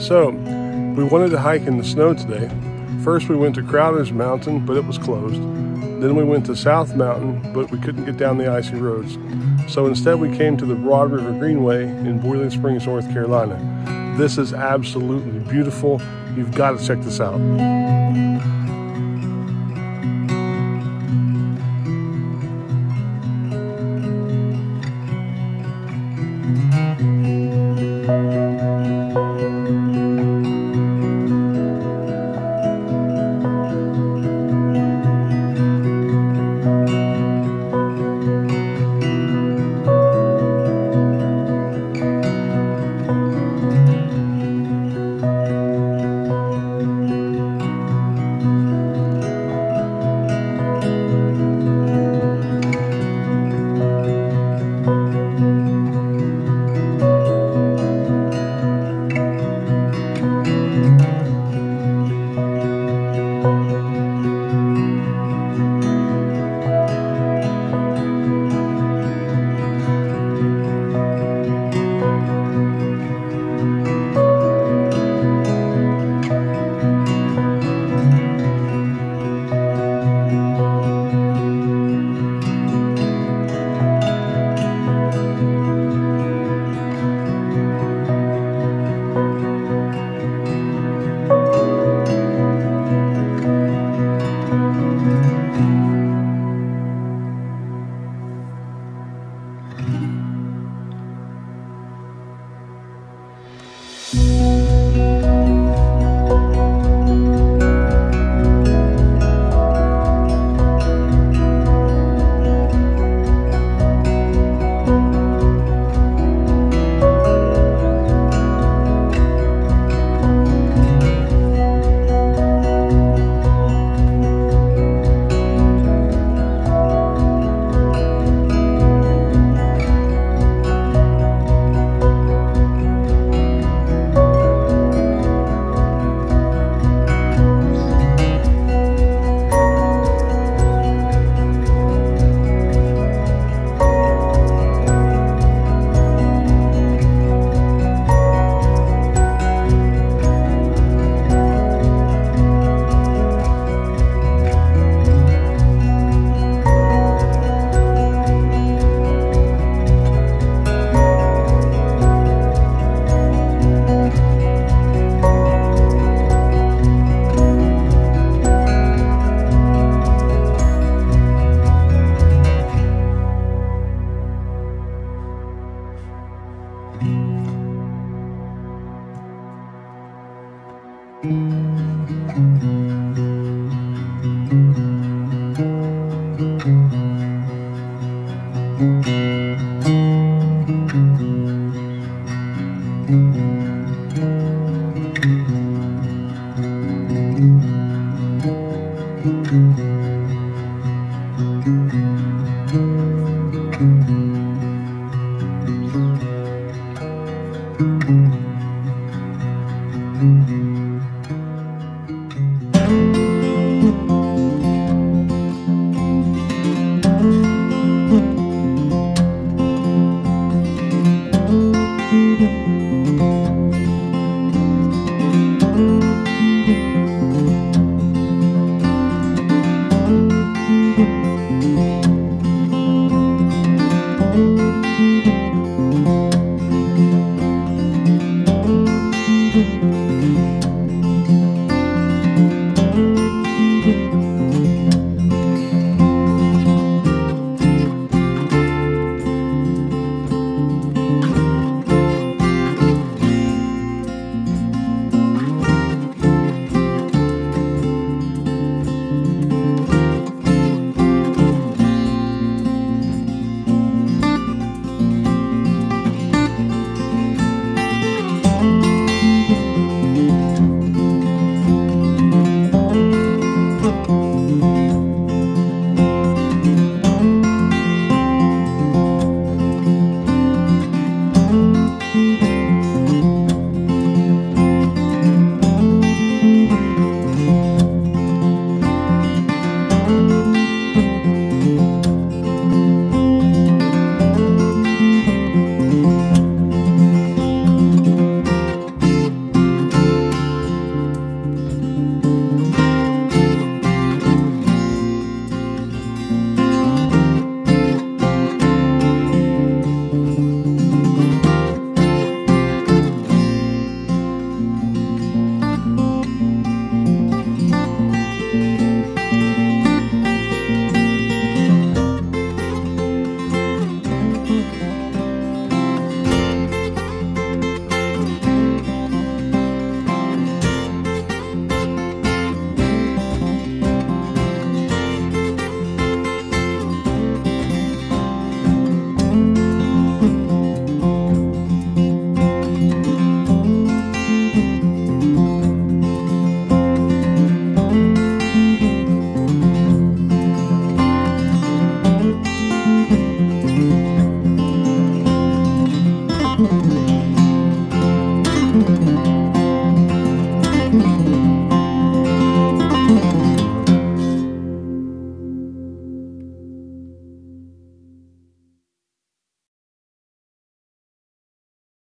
So, we wanted to hike in the snow today. First, we went to Crowder's Mountain, but it was closed. Then we went to South Mountain, but we couldn't get down the icy roads. So instead, we came to the Broad River Greenway in Boiling Springs, North Carolina. This is absolutely beautiful. You've got to check this out.